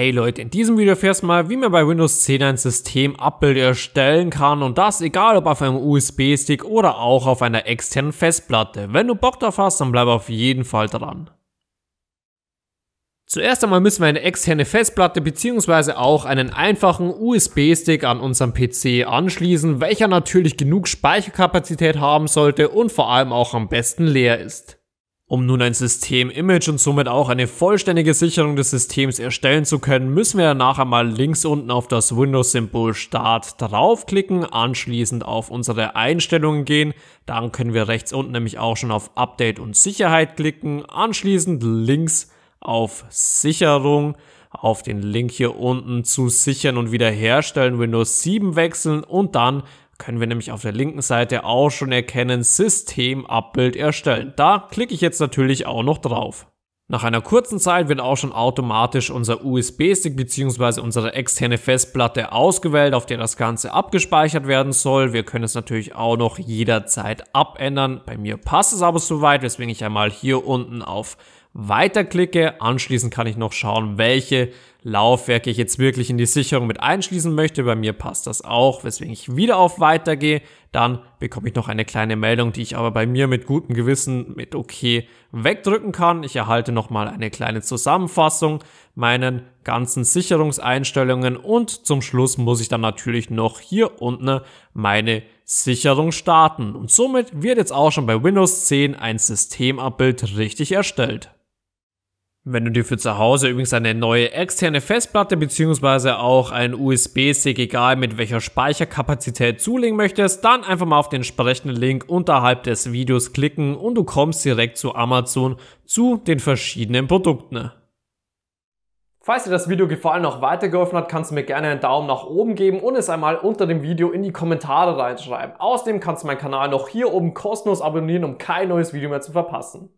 Hey Leute, in diesem Video erfährst du mal, wie man bei Windows 10 ein Systemabbild erstellen kann und das egal ob auf einem USB-Stick oder auch auf einer externen Festplatte. Wenn du Bock drauf hast, dann bleib auf jeden Fall dran. Zuerst einmal müssen wir eine externe Festplatte bzw. auch einen einfachen USB-Stick an unserem PC anschließen, welcher natürlich genug Speicherkapazität haben sollte und vor allem auch am besten leer ist. Um nun ein System-Image und somit auch eine vollständige Sicherung des Systems erstellen zu können, müssen wir danach einmal links unten auf das Windows-Symbol Start draufklicken, anschließend auf unsere Einstellungen gehen, dann können wir rechts unten nämlich auch schon auf Update und Sicherheit klicken, anschließend links auf Sicherung, auf den Link hier unten zu sichern und wiederherstellen, Windows 7 wechseln und dann können wir nämlich auf der linken Seite auch schon erkennen, Systemabbild erstellen. Da klicke ich jetzt natürlich auch noch drauf. Nach einer kurzen Zeit wird auch schon automatisch unser USB-Stick bzw. unsere externe Festplatte ausgewählt, auf der das Ganze abgespeichert werden soll. Wir können es natürlich auch noch jederzeit abändern. Bei mir passt es aber soweit, weswegen ich einmal hier unten auf weiterklicke. Anschließend kann ich noch schauen, welche Laufwerke ich jetzt wirklich in die Sicherung mit einschließen möchte. Bei mir passt das auch, weswegen ich wieder auf Weiter gehe. Dann bekomme ich noch eine kleine Meldung, die ich aber bei mir mit gutem Gewissen mit OK wegdrücken kann. Ich erhalte nochmal eine kleine Zusammenfassung meinen ganzen Sicherungseinstellungen und zum Schluss muss ich dann natürlich noch hier unten meine Sicherung starten. Und somit wird jetzt auch schon bei Windows 10 ein Systemabbild richtig erstellt. Wenn du dir für zu Hause übrigens eine neue externe Festplatte bzw. auch einen USB-Stick, egal mit welcher Speicherkapazität zulegen möchtest, dann einfach mal auf den entsprechenden Link unterhalb des Videos klicken und du kommst direkt zu Amazon zu den verschiedenen Produkten. Falls dir das Video gefallen und auch weitergeholfen hat, kannst du mir gerne einen Daumen nach oben geben und es einmal unter dem Video in die Kommentare reinschreiben. Außerdem kannst du meinen Kanal noch hier oben kostenlos abonnieren, um kein neues Video mehr zu verpassen.